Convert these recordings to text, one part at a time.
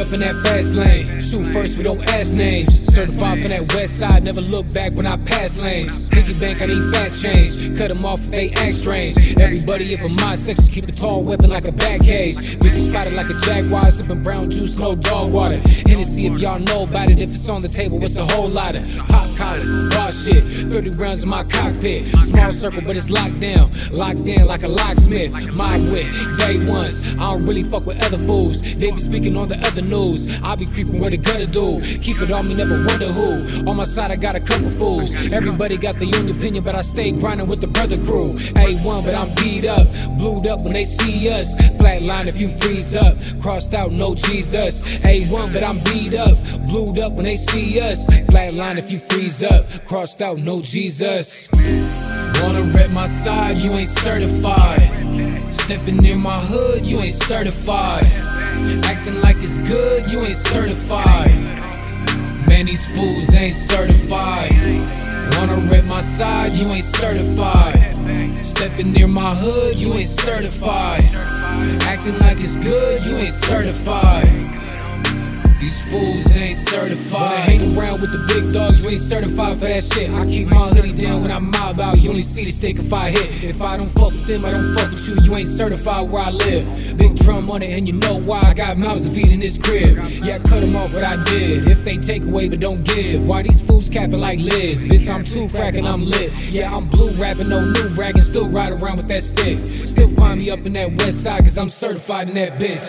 up in that fast lane. Shoot first, we don't ask names. Certified for that west side, never look back when I pass lanes. Piggy bank, I need fat change. Cut them off if they act strange. Everybody up in my section, keep a tall weapon like a back cage. Vision spotted like a jaguar, sipping brown juice, no dog water. Hennessy, if y'all know about it, if it's on the table, it's a whole lot of pop collars, raw shit. 30 rounds in my cockpit. Small circle, but it's locked down. Locked in like a locksmith. My wit, day ones. I don't really fuck with other fools. They be speaking on the other news. I be creeping where the gutter do. Keep it on me, never wonder who. On my side, I got a couple fools. Everybody got their own opinion, but I stay grinding with the brother crew. A1, but I'm beat up. Blued up when they see us. Flatline if you freeze up. Crossed out, no Jesus. A1, but I'm beat up. Blued up when they see us. Flatline if you freeze up. Crossed out, no Jesus. Wanna rep my side, you ain't certified. Stepping near my hood, you ain't certified. Acting like it's good, you ain't certified. Man, these fools ain't certified. Wanna rep my side, you ain't certified. Stepping near my hood, you ain't certified. Acting like it's good, you ain't certified. These fools ain't certified. But I hang around with the big dogs, you ain't certified for that shit. I keep my hoodie down when I mob out. You only see the stick if I hit. If I don't fuck with them, I don't fuck with you. You ain't certified where I live. Big drum on it, and you know why I got mouths to feed in this crib. Yeah, I cut them off what I did. If they take away but don't give, why these fools capping like Liz? Bitch, I'm too crackin', I'm lit. Yeah, I'm blue rapping, no new bragging. Still ride around with that stick. Still find me up in that west side, cause I'm certified in that bitch.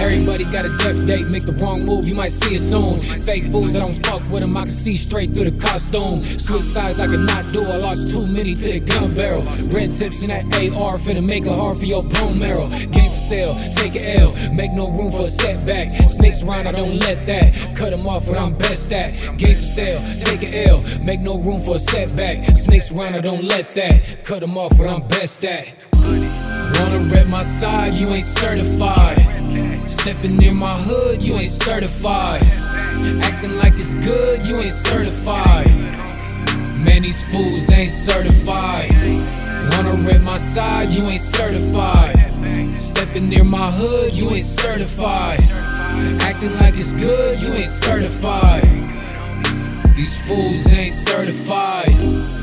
Everybody got a death date, make the wrong move, you might see it soon. Fake fools, I don't fuck with them, I can see straight through the costume. Switch sides, I cannot do, I lost too many to the gun barrel. Red tips in that AR, finna make it hard for your bone marrow. Game for sale, take a L, make no room for a setback. Snakes around, I don't let that. Cut them off when I'm best at. Game for sale, take a L, make no room for a setback. Snakes around, I don't let that. Cut them off when I'm best at. Wanna rep my side, you ain't certified. Stepping near my hood, you ain't certified. Acting like it's good, you ain't certified. Man, these fools ain't certified. Wanna rep my side, you ain't certified. Stepping near my hood, you ain't certified. Acting like it's good, you ain't certified. These fools ain't certified.